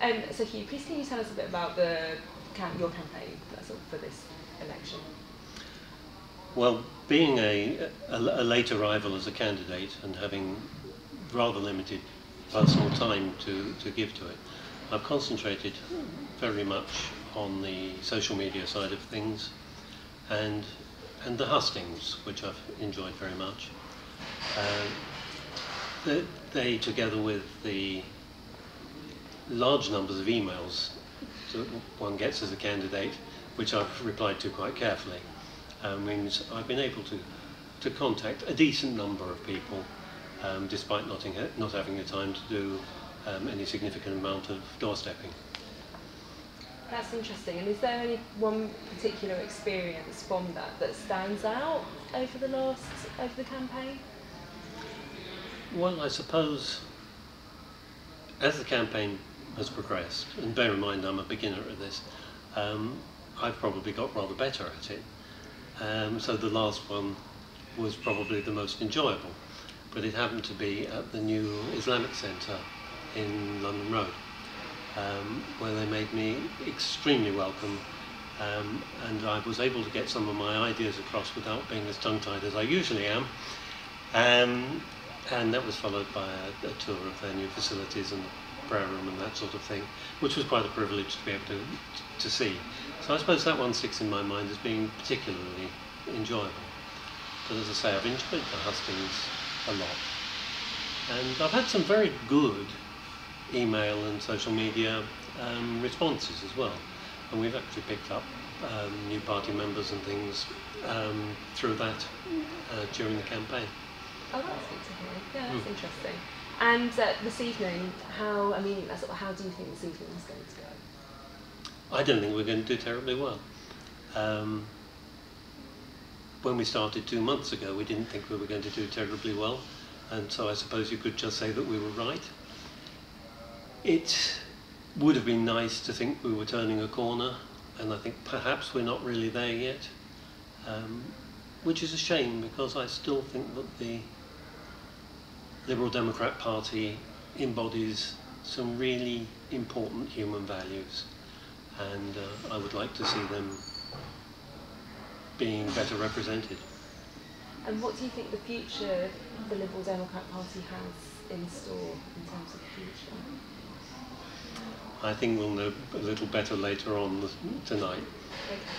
Um, so Hugh, please can you tell us a bit about the your campaign for this election? Well, being a, a, a late arrival as a candidate and having rather limited personal time to, to give to it, I've concentrated very much on the social media side of things and, and the hustings, which I've enjoyed very much. Uh, they, they, together with the large numbers of emails that one gets as a candidate, which I've replied to quite carefully, uh, means I've been able to, to contact a decent number of people um, despite not, in, not having the time to do um, any significant amount of doorstepping. That's interesting. And is there any one particular experience from that that stands out over the last over the campaign? Well, I suppose as the campaign has progressed, and bear in mind I'm a beginner at this, um, I've probably got rather better at it. Um, so the last one was probably the most enjoyable, but it happened to be at the new Islamic Centre in London Road, um, where they made me extremely welcome um, and I was able to get some of my ideas across without being as tongue-tied as I usually am. Um, and that was followed by a, a, tour of their new facilities and prayer room and that sort of thing, which was quite a privilege to be able to, to see. So I suppose that one sticks in my mind as being particularly enjoyable. But as I say, I've enjoyed the hustings a lot. And I've had some very good email and social media um, responses as well. And we've actually picked up um, new party members and things um, through that uh, during the campaign. Oh, that's good to hear. Yeah, that's mm. interesting. And uh, this evening, how, I mean, how do you think this evening is going to go? I don't think we're going to do terribly well. Um, when we started two months ago, we didn't think we were going to do terribly well, and so I suppose you could just say that we were right. It would have been nice to think we were turning a corner, and I think perhaps we're not really there yet, um, which is a shame because I still think that the Liberal Democrat Party embodies some really important human values, and uh, I would like to see them being better represented. And what do you think the future the Liberal Democrat Party has in store in terms of the future? I think we'll know a little better later on tonight. Okay.